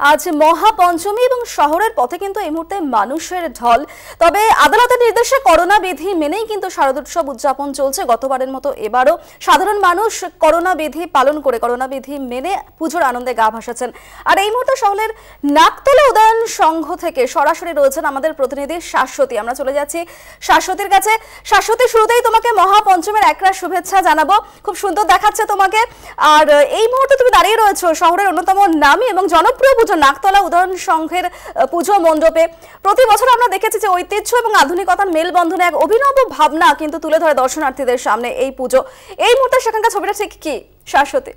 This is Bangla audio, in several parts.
আজ মহাপঞ্চমী এবং শহরের পথে কিন্তু এই মুহূর্তে মানুষের ঢল। তবে আদালতের নির্দেশে করোনা বিধি মেনেই কিন্তু শারদোৎসব উদযাপন চলছে। গতবারের মতো এবারও সাধারণ মানুষ করোনা বিধি পালন করে করোনা বিধি মেনে পুজোর আনন্দে গা ভাসাচ্ছেন। আর এই মুহূর্তে শহরের নাকতলা উদয়ন সংঘ থেকে সরাসরি রয়েছেন আমাদের প্রতিনিধি শাশ্বতী। আমরা চলে যাচ্ছি শাশ্বতীর কাছে। শাশ্বতী, শুরুতেই তোমাকে মহাপঞ্চমের একরা শুভেচ্ছা জানাব। খুব সুন্দর দেখাচ্ছে তোমাকে। আর এই মুহূর্তে তুমি দাঁড়িয়ে রয়েছো শহরের অন্যতম নামী এবং জনপ্রিয় পুজো নাকতলা উদয়ন সংঘের পুজো মণ্ডপে। প্রতি বছর আমরা দেখেছি যে ঐতিহ্য এবং আধুনিকতার মেলবন্ধনে এক অভিনব ভাবনা কিন্তু তুলে ধরে দর্শনার্থীদের সামনে এই পুজো। এই মুহূর্তে সেখানকার ছবিটা ঠিক কি, শাশ্বতী?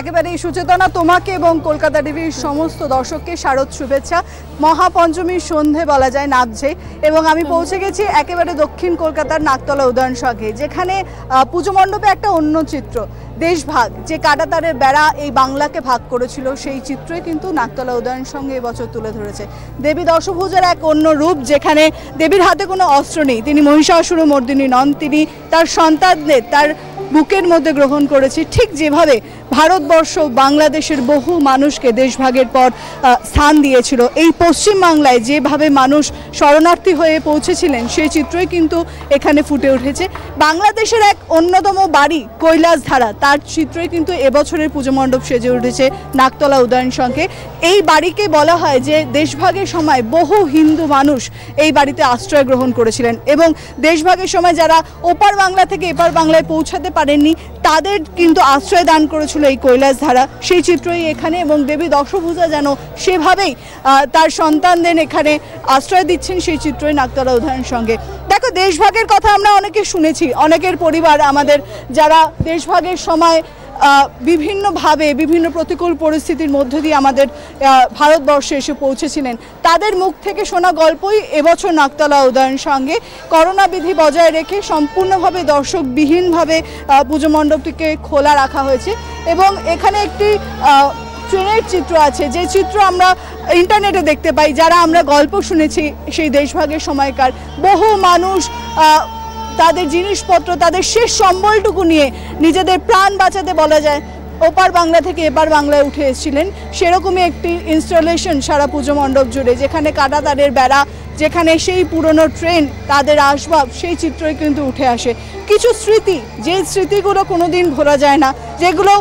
একেবারে এই সুচেতনা তোমাকে এবং কলকাতা টিভির সমস্ত দর্শককে শারদ শুভেচ্ছা। মহাপঞ্চমীর সন্ধে বলা যায় নাচছে এবং আমি পৌঁছে গেছি একেবারে দক্ষিণ কলকাতার নাকতলা উদয়ন সঙ্গে, যেখানে পুজো মণ্ডপে একটা অন্য চিত্র, দেশভাগ, যে কাটাতারের বেড়া এই বাংলাকে ভাগ করেছিল, সেই চিত্রই কিন্তু নাকতলা উদয়ন সঙ্গে এবছর তুলে ধরেছে। দেবী দশভুজের এক অন্য রূপ, যেখানে দেবীর হাতে কোনো অস্ত্র নেই। তিনি মহিষাসুর মর্দিনী নন, তিনি তার সন্তানদের, তার বুকের মধ্যে গ্রহণ করেছি। ঠিক যেভাবে ভারতবর্ষ বাংলাদেশের বহু মানুষকে দেশভাগের পর স্থান দিয়েছিল। এই পশ্চিম বাংলায় যেভাবে মানুষ শরণার্থী হয়ে পৌঁছেছিলেন, সেই চিত্রই কিন্তু এখানে ফুটে উঠেছে। বাংলাদেশের এক অন্যতম বাড়ি কৈলাস ধারা তার চিত্রই কিন্তু এবছরের পুজো মণ্ডপ সেজে উঠেছে নাকতলা উদয়ন সঙ্গে এই বাড়িকে বলা হয় যে, দেশভাগের সময় বহু হিন্দু মানুষ এই বাড়িতে আশ্রয় গ্রহণ করেছিলেন এবং দেশভাগের সময় যারা ওপার বাংলা থেকে এপার বাংলায় পৌঁছাতে পারেননি, তাদের কিন্তু আশ্রয় দান করেছিল এই কৈলাস ধারা। সেই চিত্রই এখানে এবং দেবী দশভূজা যেন সেভাবেই তার সন্তানদের এখানে আশ্রয় দিচ্ছেন, সেই চিত্রই নাকতলা উদাহরণ সঙ্গে। দেখো, দেশভাগের কথা আমরা অনেকে শুনেছি। অনেকের পরিবার আমাদের, যারা দেশভাগের সময় বিভিন্নভাবে বিভিন্ন প্রতিকূল পরিস্থিতির মধ্য দিয়ে আমাদের ভারতবর্ষে এসে পৌঁছেছিলেন। তাদের মুখ থেকে শোনা গল্পই এবছর নাকতলা উদয়ন সঙ্গে। করোনা বিধি বজায় রেখে সম্পূর্ণভাবে দর্শকবিহীনভাবে পুজো মণ্ডপটিকে খোলা রাখা হয়েছে এবং এখানে একটি ট্রেনের চিত্র আছে। যে চিত্র আমরা ইন্টারনেটে দেখতে পাই, যারা আমরা গল্প শুনেছি সেই দেশভাগের সময়কার। বহু মানুষ তাদের জিনিসপত্র, তাদের শেষ সম্বলটুকু নিয়ে নিজেদের প্রাণ বাঁচাতে বলা যায়। ওপার বাংলা থেকে এপার বাংলায় উঠে এসেছিলেন সেরকমই একটি ইনস্টলেশন সারা পুজো মণ্ডপ জুড়ে, যেখানে কাটা তারের বেড়া, যেখানে সেই পুরনো ট্রেন, তাদের আসবাব, সেই চিত্রই কিন্তু উঠে আসে। কিছু স্মৃতি, যে স্মৃতিগুলো কোনোদিন ভোলা যায় না, যেগুলো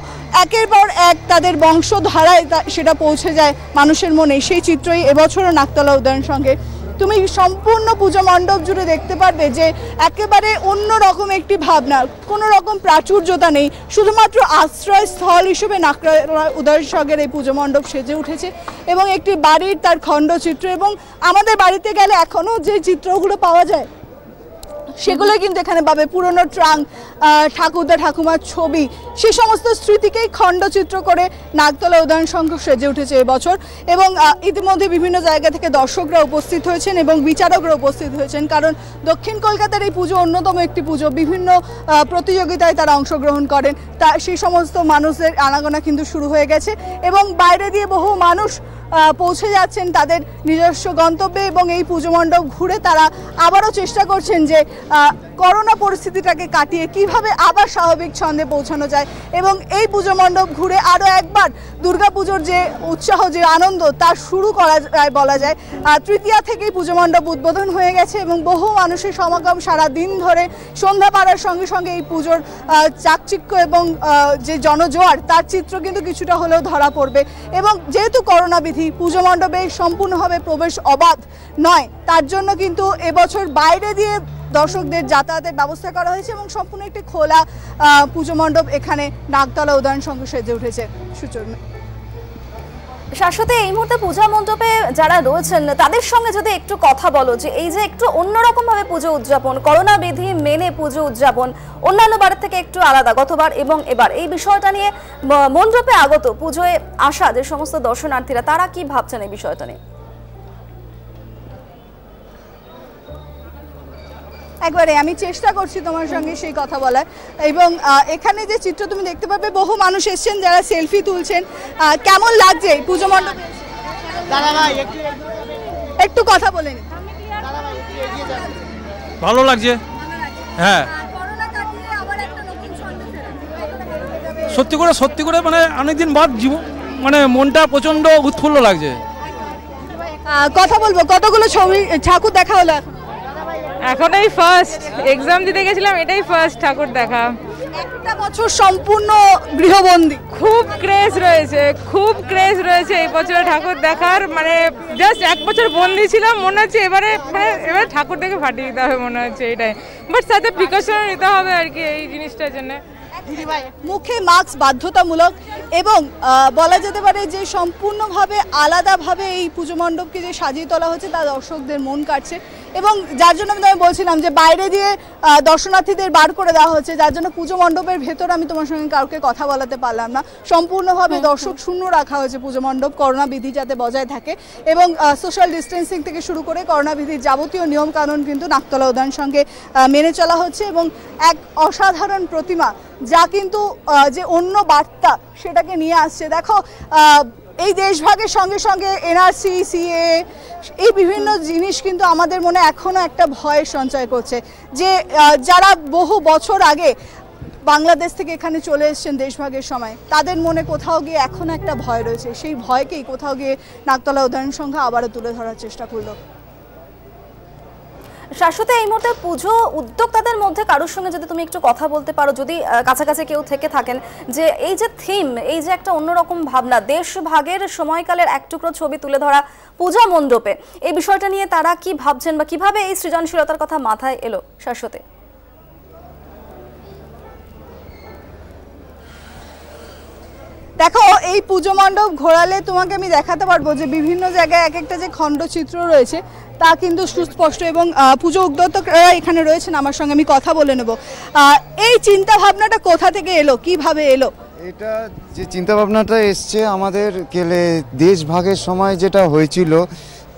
একের পর এক তাদের বংশধারায় সেটা পৌঁছে যায় মানুষের মনে, সেই চিত্রই এবছরও নাকতলা উদয়ন সঙ্গে। তুমি সম্পূর্ণ পুজো মণ্ডপ জুড়ে দেখতে পারবে যে একেবারে অন্য রকম একটি ভাবনা কোনো রকম প্রাচুর্যতা নেই। শুধুমাত্র আশ্রয়স্থল হিসেবে নাকরা উদয়সগের এই পুজো মণ্ডপ সেজে উঠেছে এবং একটি বাড়ির তার খণ্ডচিত্র এবং আমাদের বাড়িতে গেলে এখনও যে চিত্রগুলো পাওয়া যায় সেগুলো কিন্তু এখানে পাবে। পুরনো ট্রাঙ্ক ঠাকুরদা ঠাকুমার ছবি, সে সমস্ত স্মৃতিকেই খণ্ডচিত্র করে নাগতলা উদয়ন সংঘ সেজে উঠেছে এবছর। এবং ইতিমধ্যে বিভিন্ন জায়গা থেকে দর্শকরা উপস্থিত হয়েছেন এবং বিচারকরা উপস্থিত হয়েছেন। কারণ দক্ষিণ কলকাতার এই পুজো অন্যতম একটি পুজো। বিভিন্ন প্রতিযোগিতায় তারা অংশগ্রহণ করেন। তা সেই সমস্ত মানুষদের আনাগোনা কিন্তু শুরু হয়ে গেছে। এবং বাইরে দিয়ে বহু মানুষ পৌঁছে যাচ্ছেন তাদের নিজস্ব গন্তব্যে এবং এই পুজো মণ্ডপ ঘুরে তারা আবারও চেষ্টা করছেন যে করোনা পরিস্থিতিটাকে কাটিয়ে কীভাবে আবার স্বাভাবিক ছন্দে পৌঁছানো যায় এবং এই পুজো মণ্ডপ ঘুরে আরও একবার দুর্গাপুজোর যে উৎসাহ, যে আনন্দ, তা শুরু করা যায় বলা যায়। তৃতীয়া থেকেই পুজো মণ্ডপ উদ্বোধন হয়ে গেছে এবং বহু মানুষের সমাগম সারা দিন ধরে সন্ধ্যা পাড়ার সঙ্গে সঙ্গে এই পুজোর চাকচিক্য এবং যে জনজোয়ার, তার চিত্র কিন্তু কিছুটা হলেও ধরা পড়বে। এবং যেহেতু করোনা বিধি পুজো মণ্ডপে সম্পূর্ণভাবে প্রবেশ অবাধ নয়, তার জন্য কিন্তু এবছর বাইরে দিয়ে দর্শকদের যাতায়াতের ব্যবস্থা করা হয়েছে এবং সম্পূর্ণ একটি খোলা পুজো মণ্ডপ এখানে নাগতলা উদয়ন সংঘ সেজে উঠেছে। সূচনা শাশ্বতী এই মুহূর্তে পূজা মণ্ডপে যারা রয়েছেন, তাদের সঙ্গে যদি একটু কথা বলো যে এই যে একটু অন্যরকম ভাবে পুজো উদযাপন করোনা বিধি মেনে পুজো উদযাপন, অন্যান্য বারের থেকে একটু আলাদা, গতবার এবং এবার, এই বিষয়টা নিয়ে মণ্ডপে আগত পুজোয় আসা যে সমস্ত দর্শনার্থীরা, তারা কি ভাবছেন এই বিষয়টা নিয়ে? একবারে আমি চেষ্টা করছি তোমার সঙ্গে সেই কথা বলার। এবং এখানে যে চিত্র তুমি দেখতে পাবে বহু মানুষ এসেছেন যারা সেলফি তুলছেন। কেমন লাগছে এই পুজো মণ্ডপে? একটু কথা বলে নিই ভালো লাগছে? হ্যাঁ। সত্যি করে সত্যি করে মানে অনেকদিন বাদ জীবন মানে মনটা প্রচণ্ড উৎফুল্ল লাগছে। কথা বলব। কতগুলো ছবি ঠাকুর দেখা হলো এখন? এখন এই ফার্স্ট এক্সাম দিতে গেছিলাম এটাই ফার্স্ট ঠাকুর দেখা। একটা বছর সম্পূর্ণ গৃহবন্দী। খুব ক্রেজ রয়েছে খুব ক্রেজ রয়েছে এই বছরে ঠাকুর দেখার। মানে জাস্ট এক বছর বন্দি ছিলাম মনে হচ্ছে এবারে মানে এবারে ঠাকুর দেখে ফাটিয়ে দিতে হবে মনে হচ্ছে এটাই। বাট সাথে প্রিকশন নিতে হবে আর কি এই জিনিসটার জন্য। মুখে মাস্ক বাধ্যতামূলক এবং বলা যেতে পারে যে সম্পূর্ণভাবে আলাদাভাবে এই পুজো মণ্ডপকে যে সাজিয়ে তোলা হচ্ছে তা দর্শকদের মন কাটছে এবং যার জন্য আমি তোমায় বলছিলাম যে বাইরে দিয়ে দর্শনার্থীদের বার করে দেওয়া হচ্ছে যার জন্য পুজো মণ্ডপের ভেতর আমি তোমার সঙ্গে কাউকে কথা বলাতে পারলাম না। সম্পূর্ণভাবে দর্শক শূন্য রাখা হয়েছে পুজো মণ্ডপ করোনা বিধি যাতে বজায় থাকে এবং সোশ্যাল ডিস্টেন্সিং থেকে শুরু করে করোনা বিধির যাবতীয় নিয়ম কানুন কিন্তু নাকতলা উদ্যান সঙ্গে মেনে চলা হচ্ছে এবং এক অসাধারণ প্রতিমা যা কিন্তু যে অন্য বার্তা সেটাকে নিয়ে আসছে। দেখো এই দেশভাগের সঙ্গে সঙ্গে এনআরসি সিএ এই বিভিন্ন জিনিস কিন্তু আমাদের মনে এখনও একটা ভয়ের সঞ্চয় করছে যে যারা বহু বছর আগে বাংলাদেশ থেকে এখানে চলে এসছেন দেশভাগের সময়, তাদের মনে কোথাও গিয়ে এখন একটা ভয় রয়েছে। সেই ভয়কেই কোথাও গিয়ে নাকতলা উদাহরণ সংখ্যা আবারও তুলে ধরার চেষ্টা করল। শাশ্বতে, এই মুহূর্তে পুজো উদ্যোক্তাদের মধ্যে কারোর সঙ্গে যদি তুমি একটু কথা বলতে পারো, যদি কাছাকাছি কেউ থেকে থাকেন, যে এই যে থিম এই যে একটা অন্যরকম ভাবনা দেশ ভাগের সময়কালের এক টুকরো ছবি তুলে ধরা পূজা মণ্ডপে, এই বিষয়টা নিয়ে তারা কি ভাবছেন বা কীভাবে এই সৃজনশীলতার কথা মাথায় এলো শাশ্বতে? দেখো, এই পুজো মণ্ডপ ঘোরালে তোমাকে আমি দেখাতে পারব যে বিভিন্ন জায়গায় এক একটা যে খণ্ডচিত্র রয়েছে, তা কিন্তু সুস্পষ্ট এবং পুজো উদ্যোক্তারা এখানে রয়েছেন, আমার সঙ্গে আমি কথা বলে নেব। এই চিন্তা ভাবনাটা কোথা থেকে এলো? কীভাবে এলো? এটা যে চিন্তা ভাবনাটা এসছে আমাদের, কেলে দেশ ভাগের সময় যেটা হয়েছিল,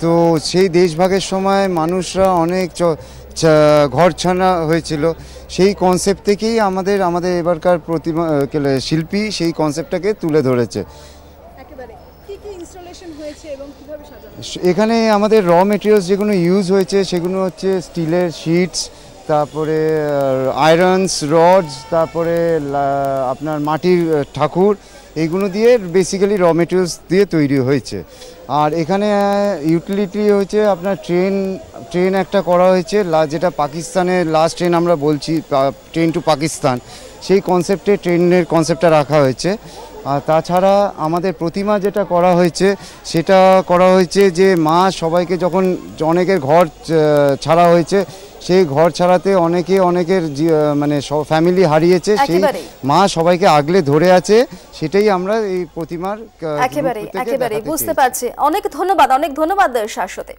তো সেই দেশ ভাগের সময় মানুষরা অনেক ঘর ছানা হয়েছিল। সেই কনসেপ্ট থেকেই আমাদের আমাদের এবারকার প্রতিমা শিল্পী সেই কনসেপ্টটাকে তুলে ধরেছে। এখানে আমাদের র মেটেরিয়ালস যেগুলো ইউজ হয়েছে সেগুলো হচ্ছে স্টিলের শিটস তারপরে আয়রনস রডস তারপরে আপনার মাটির ঠাকুর এইগুলো দিয়ে বেসিক্যালি র মেটেরিয়ালস দিয়ে তৈরি হয়েছে। আর এখানে ইউটিলিটি হচ্ছে আপনার ট্রেন ট্রেন একটা করা হয়েছে যেটা পাকিস্তানের লাস্ট ট্রেন আমরা বলছি ট্রেন টু পাকিস্তান। সেই কনসেপ্টে ট্রেনের কনসেপ্টটা রাখা হয়েছে। আর তাছাড়া আমাদের প্রতিমা যেটা করা হয়েছে, সেটা করা হয়েছে যে মা সবাইকে যখন অনেকের ঘর ছাড়া হয়েছে সেই ঘর ছাড়াতে অনেকে অনেকের মানে ফ্যামিলি হারিয়েছে সেই মা সবাইকে আগলে ধরে আছে সেটাই আমরা এই প্রতিমার একেবারে দেখাতে বুঝতে পারছি। অনেক ধন্যবাদ অনেক ধন্যবাদ শাশ্বতে।